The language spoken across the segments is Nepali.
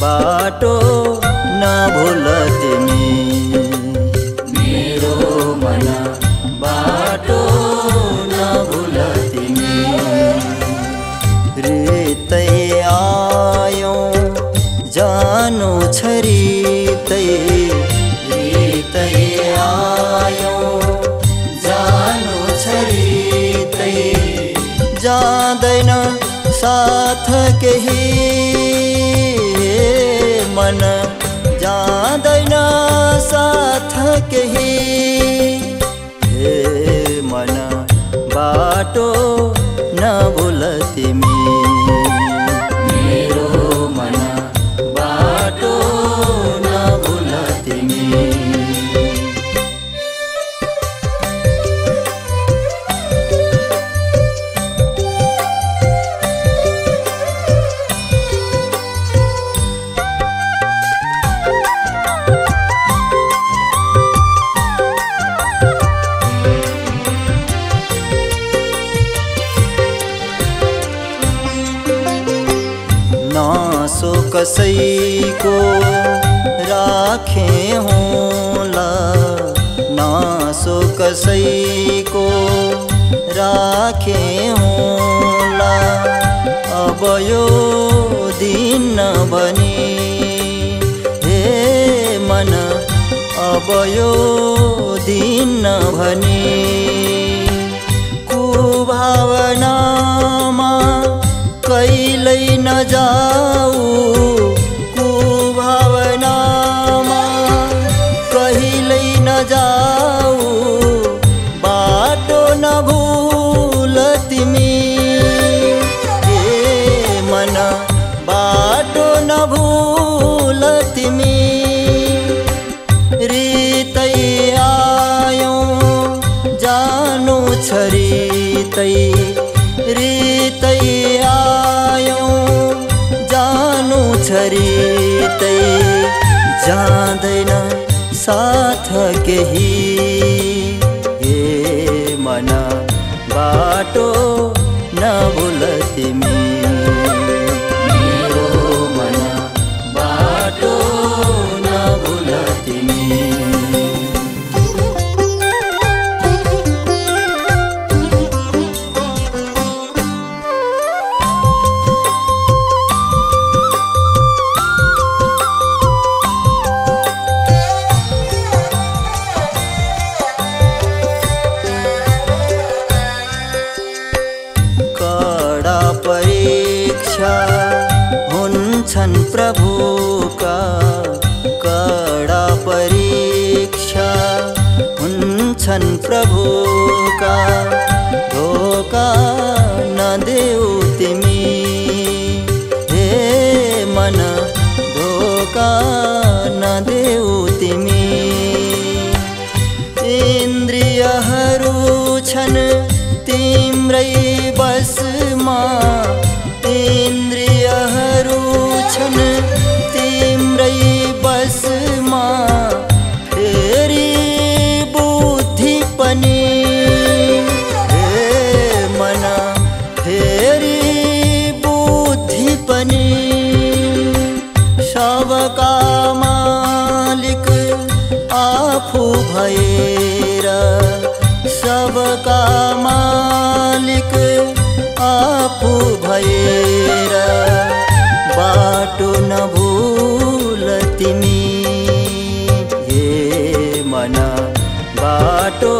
बाटो न भूल तिमी मेरो मन बाटो न भुले आयो जानोरि छरितै। जाँदैन साथ केही। मन जाँदैन साथ केही। हे मन बाटो नभुल तिमी कसैको राखे होला नासो कसैको राखे होला। अब यो दिन भने हे मन अब यो दिन भने कुभावनामा रितै रितै आयौ। जानु छ रितै जाँदैन साथ केही हे मन बाटो नभुल तिमी परीक्षा हुन्छन् प्रभुका कडा परीक्षा हुन्छन् प्रभुका धोका नदेऊ तिमी। हे मन धोका नदेऊ तिमी। इन्द्रियहरू छन् तिम्रै बसमा इन्द्रियहरू छन् तिम्रै बसमा फेरि बुद्धि पनि। हे मन, फेरि बुद्धि पनि। सबका मालिक आफू भएर सबका मालिक आफू भएर बाटो नभुल तिमी। हे मन बाटो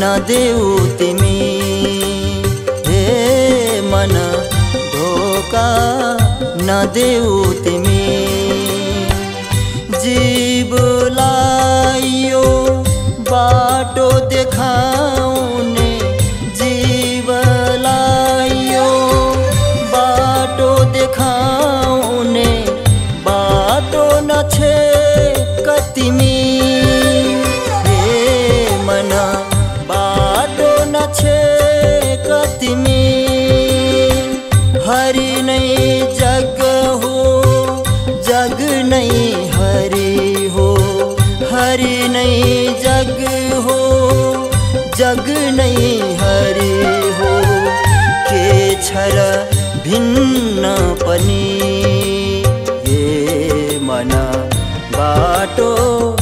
न देऊ तिमी हे मन धोका देऊ तिमी जीवलाई यो बाटो देखा कतिमी हरि नै जग हो जग नै हरि हो। हरि नै जग हो जग नै हरि हो। के छर भिन्न पनि हे मन बाटो तिमी